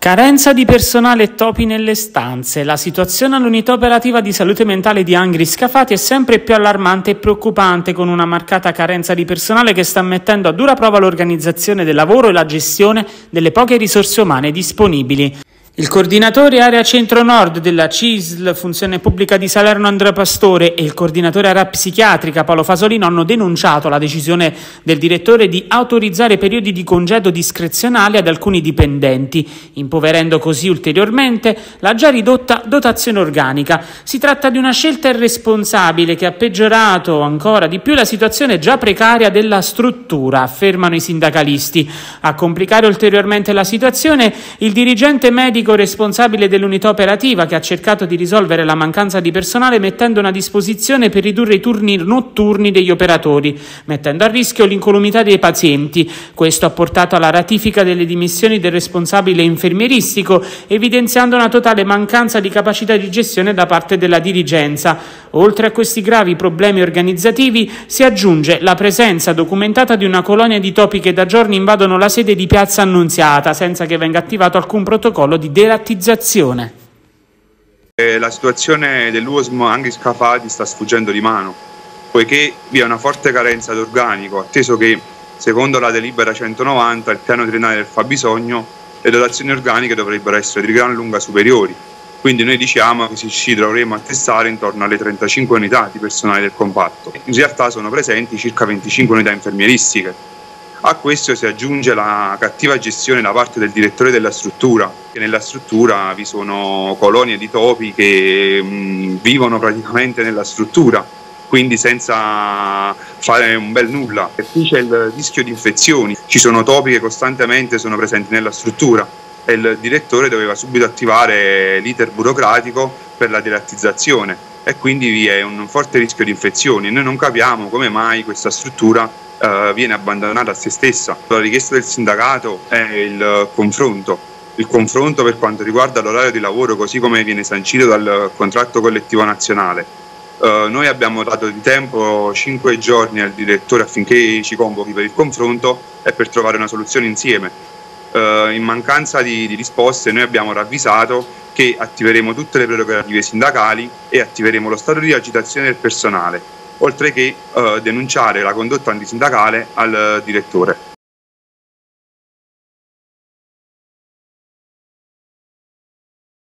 Carenza di personale e topi nelle stanze. La situazione all'unità operativa di salute mentale di Angri Scafati è sempre più allarmante e preoccupante, con una marcata carenza di personale che sta mettendo a dura prova l'organizzazione del lavoro e la gestione delle poche risorse umane disponibili. Il coordinatore area centro-nord della CISL, funzione pubblica di Salerno Andrea Pastore, e il coordinatore area psichiatrica Paolo Fasolino hanno denunciato la decisione del direttore di autorizzare periodi di congedo discrezionale ad alcuni dipendenti, impoverendo così ulteriormente la già ridotta dotazione organica. Si tratta di una scelta irresponsabile che ha peggiorato ancora di più la situazione già precaria della struttura, affermano i sindacalisti. A complicare ulteriormente la situazione, il dirigente medico medico responsabile dell'unità operativa che ha cercato di risolvere la mancanza di personale mettendo una disposizione per ridurre i turni notturni degli operatori, mettendo a rischio l'incolumità dei pazienti. Questo ha portato alla ratifica delle dimissioni del responsabile infermieristico, evidenziando una totale mancanza di capacità di gestione da parte della dirigenza. Oltre a questi gravi problemi organizzativi si aggiunge la presenza documentata di una colonia di topi che da giorni invadono la sede di Piazza Annunziata senza che venga attivato alcun protocollo di derattizzazione. Eh, la situazione dell'UOSM anche Scafati sta sfuggendo di mano, poiché vi è una forte carenza di organico, atteso che secondo la delibera 190 il piano triennale del fabbisogno le dotazioni organiche dovrebbero essere di gran lunga superiori. Quindi noi diciamo che ci dovremmo attestare intorno alle 35 unità di personale del compatto. In realtà sono presenti circa 25 unità infermieristiche a questo si aggiunge la cattiva gestione da parte del direttore della struttura, che nella struttura vi sono colonie di topi che mh, vivono praticamente nella struttura, quindi senza fare un bel nulla. E qui c'è il rischio di infezioni, ci sono topi che costantemente sono presenti nella struttura e il direttore doveva subito attivare l'iter burocratico per la derattizzazione e quindi vi è un forte rischio di infezioni. Noi non capiamo come mai questa struttura eh, viene abbandonata a se stessa. La richiesta del sindacato è il confronto, il confronto per quanto riguarda l'orario di lavoro così come viene sancito dal contratto collettivo nazionale. Uh, noi abbiamo dato di tempo 5 giorni al direttore affinché ci convochi per il confronto e per trovare una soluzione insieme. Uh, in mancanza di, di, risposte noi abbiamo ravvisato che attiveremo tutte le prerogative sindacali e attiveremo lo stato di agitazione del personale oltre che eh, denunciare la condotta antisindacale al direttore.